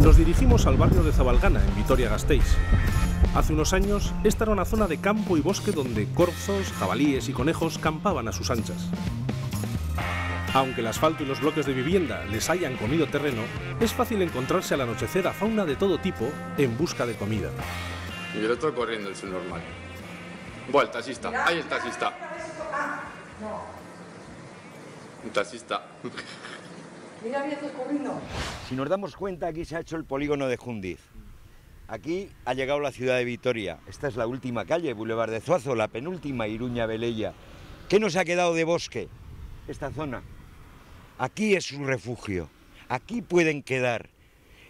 Nos dirigimos al barrio de Zabalgana, en Vitoria-Gasteiz. Hace unos años, esta era una zona de campo y bosque donde corzos, jabalíes y conejos campaban a sus anchas. Aunque el asfalto y los bloques de vivienda les hayan comido terreno, es fácil encontrarse al anochecer a fauna de todo tipo en busca de comida. Y el otro corriendo, es normal. Buah, el taxista. Ahí el taxista. Un taxista. Mira, corriendo. Si nos damos cuenta, aquí se ha hecho el polígono de Jundiz. Aquí ha llegado la ciudad de Vitoria. Esta es la última calle, Boulevard de Zuazo, la penúltima, Iruña Velella. ¿Qué nos ha quedado de bosque? Esta zona. Aquí es su refugio. Aquí pueden quedar.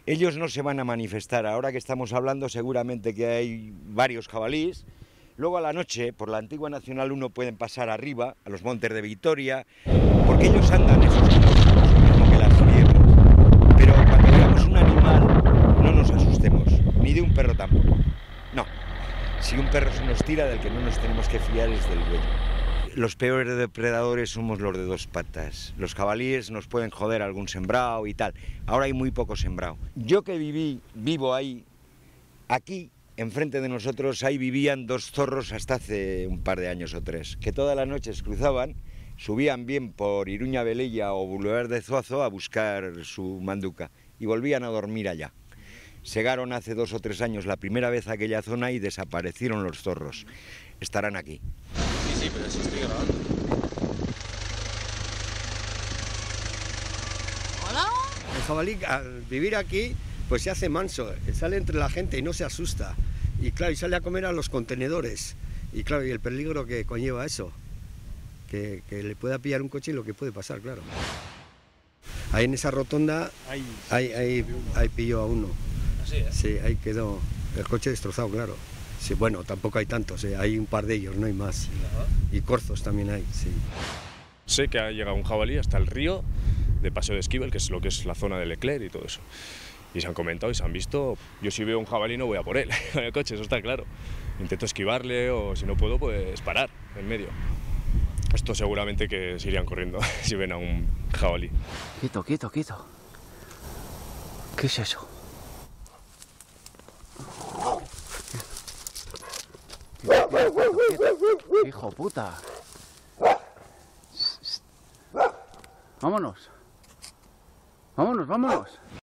Ellos no se van a manifestar. Ahora que estamos hablando, seguramente que hay varios jabalíes. Luego a la noche, por la antigua Nacional 1, pueden pasar arriba, a los montes de Vitoria, porque ellos andan esos kilómetros, lo mismo que las liebres. Pero cuando veamos un animal, no nos asustemos, ni de un perro tampoco. No. Si un perro se nos tira, del que no nos tenemos que fiar es del dueño. Los peores depredadores somos los de dos patas. Los jabalíes nos pueden joder algún sembrado y tal. Ahora hay muy poco sembrado. Yo que viví, vivo ahí, aquí, enfrente de nosotros, ahí vivían dos zorros hasta hace un par de años o tres, que todas las noches cruzaban, subían bien por Iruña Velella o Boulevard de Zuazo a buscar su manduca y volvían a dormir allá. Segaron hace dos o tres años la primera vez aquella zona y desaparecieron los zorros. Estarán aquí. Sí, sí, pero sí estoy grabando. El jabalí, al vivir aquí, pues se hace manso, sale entre la gente y no se asusta. Y claro, y sale a comer a los contenedores. Y claro, y el peligro que conlleva eso. Que, que le pueda pillar un coche y lo que puede pasar, claro. Ahí en esa rotonda, ahí, ahí, ahí pilló a uno. Sí, ahí quedó el coche destrozado, claro. Sí, bueno, tampoco hay tantos, eh, hay un par de ellos, no hay más. Y corzos también hay, sí. Sé que ha llegado un jabalí hasta el río de Paseo de Esquivel, que es lo que es la zona de Leclerc y todo eso. Y se han comentado y se han visto. Yo si veo un jabalí no voy a por él con el coche, eso está claro. Intento esquivarle o si no puedo, pues parar en medio. Esto seguramente que se irían corriendo si ven a un jabalí. Quieto, quieto, quieto. ¿Qué es eso? Quieto. Hijo puta. Vámonos. Vámonos, vámonos.